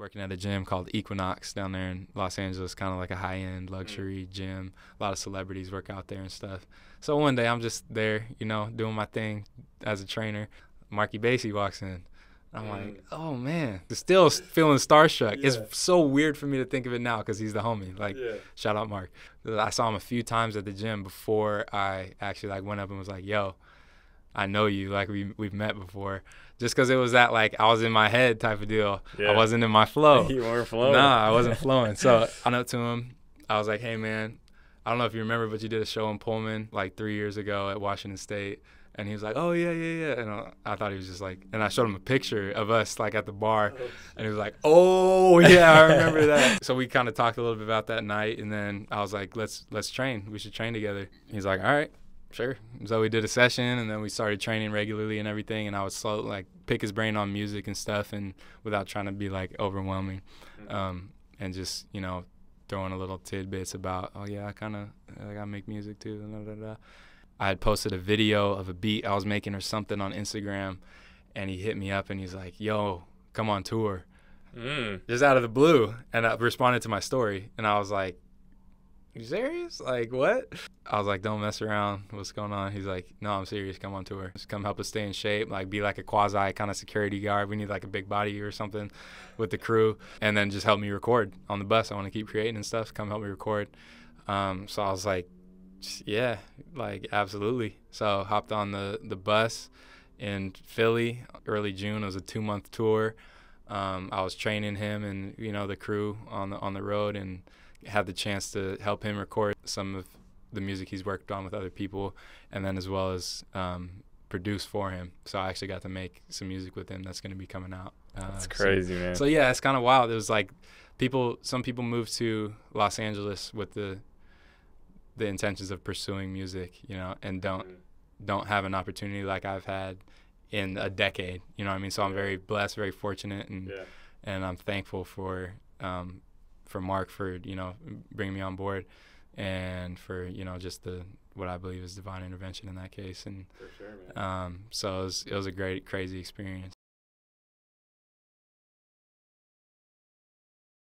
working at a gym called Equinox down there in Los Angeles, kind of like a high end luxury mm. gym. A lot of celebrities work out there and stuff. So one day I'm just there, you know, doing my thing as a trainer. Marky Basie walks in. I'm mm. like, oh man, still feeling starstruck. Yeah. It's so weird for me to think of it now because he's the homie. Like, yeah. shout out Marc. I saw him a few times at the gym before I actually like went up and was like, yo, I know you. Like we we've met before. Just because it was that like I was in my head type of deal. Yeah. I wasn't in my flow. you weren't flowing. Nah, I wasn't flowing. So I went up to him. I was like, hey man, I don't know if you remember, but you did a show in Pullman like three years ago at Washington State. And he was like, "Oh yeah, yeah, yeah," and I, I thought he was just like, and I showed him a picture of us like at the bar, oh, and he was like, "Oh yeah, I remember that." so we kind of talked a little bit about that night, and then I was like, "Let's let's train. We should train together." He's like, "All right." Sure. So we did a session, and then we started training regularly and everything. And I would slow like pick his brain on music and stuff, and without trying to be like overwhelming, mm-hmm. um, and just you know throwing a little tidbits about, oh yeah, I kind of like I make music too. Da, da, da. I had posted a video of a beat I was making or something on Instagram, and he hit me up and he's like, "Yo, come on tour." Mm. Just out of the blue, and I responded to my story, and I was like, you serious? Like what? I was like, don't mess around. What's going on? He's like, no, I'm serious. Come on tour. Just come help us stay in shape. Like be like a quasi kind of security guard. We need like a big body or something with the crew, and then just help me record on the bus. I want to keep creating and stuff. Come help me record. Um, so I was like, yeah, like absolutely. So hopped on the the bus in Philly early June. It was a two month tour. Um, I was training him and you know the crew on the on the road and had the chance to help him record some of the music he's worked on with other people, and then as well as um, produce for him. So I actually got to make some music with him that's going to be coming out. Uh, that's crazy, so, man. So yeah, it's kind of wild. It was like people. Some people move to Los Angeles with the the intentions of pursuing music, you know, and don't mm-hmm. don't have an opportunity like I've had in a decade. You know what I mean? So I'm very blessed, very fortunate, and yeah. and I'm thankful for um, for Marc for you know bringing me on board, and for you know just the what I believe is divine intervention in that case. And sure, um, so it was, it was a great, crazy experience.